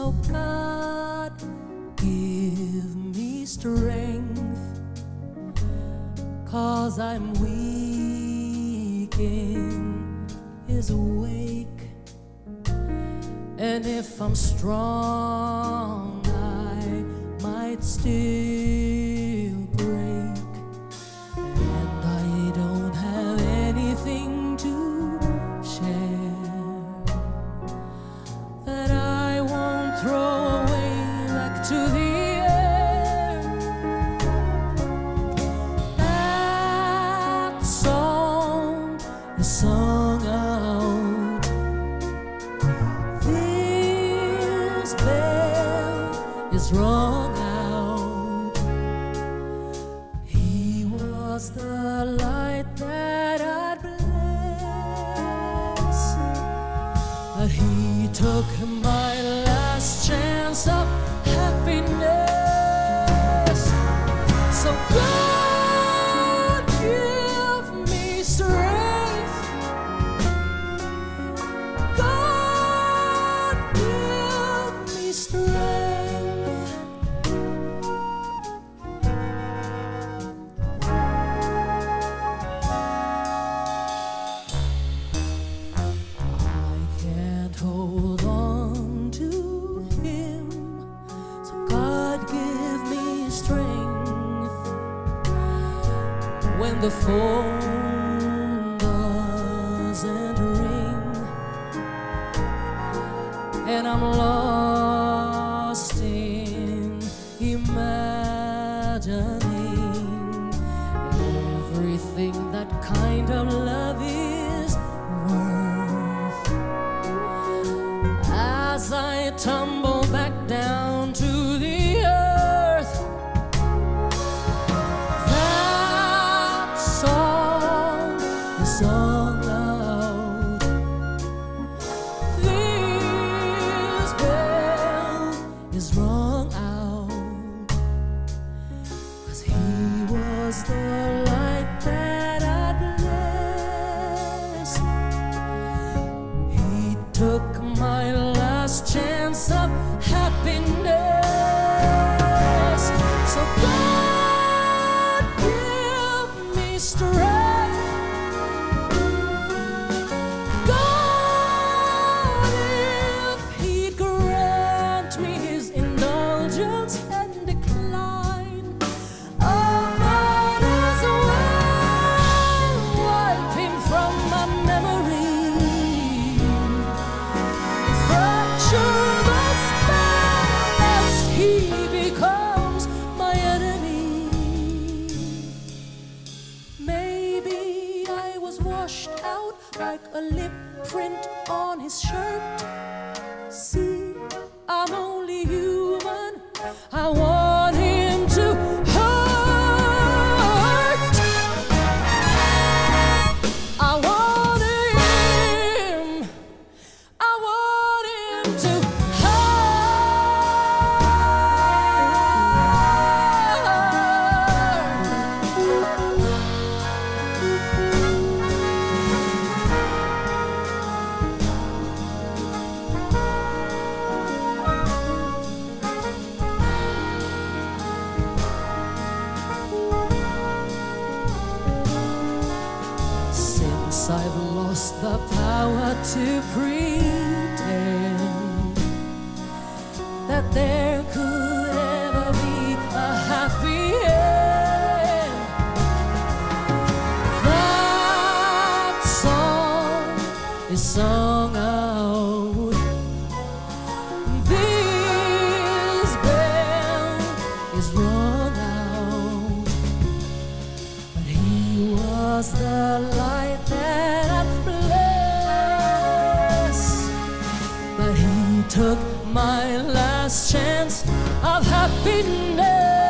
So God, give me strength, cause I'm weak in His wake. And if I'm strong, I might still This bell is rung out. He was the light that I'd bless. But he took my the phone doesn't ring. And I'm lost in imagining the like a lip print on his shirt. See, I'm only human. I want I've lost the power to pretend that there could ever be a happy end, that song is sung out. This bell is rung out. But he was the light took my last chance of happiness.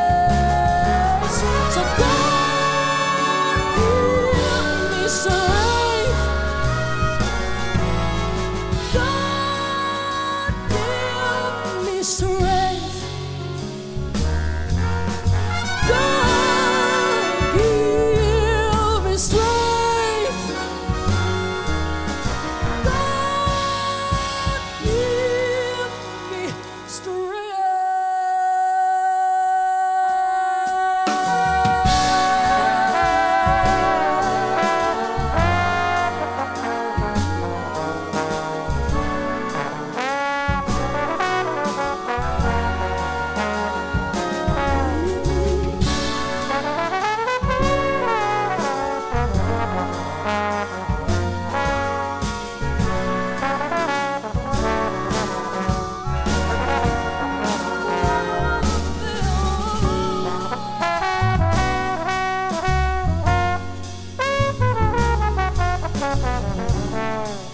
Música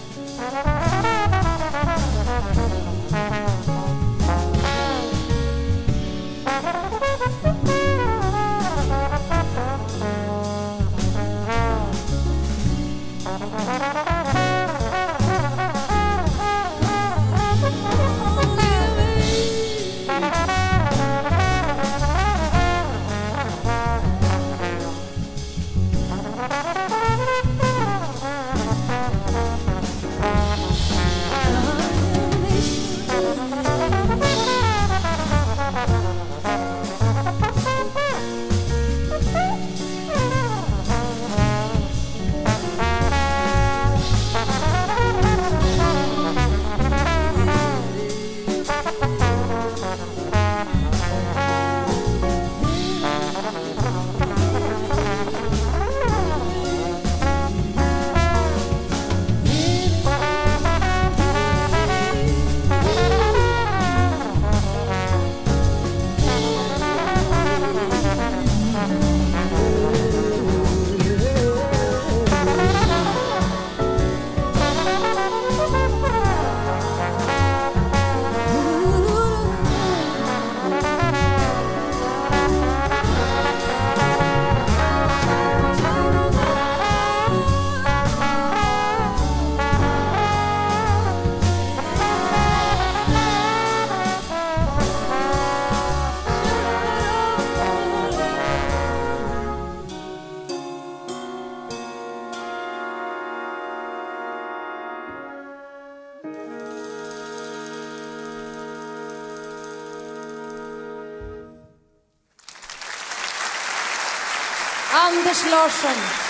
Larsson.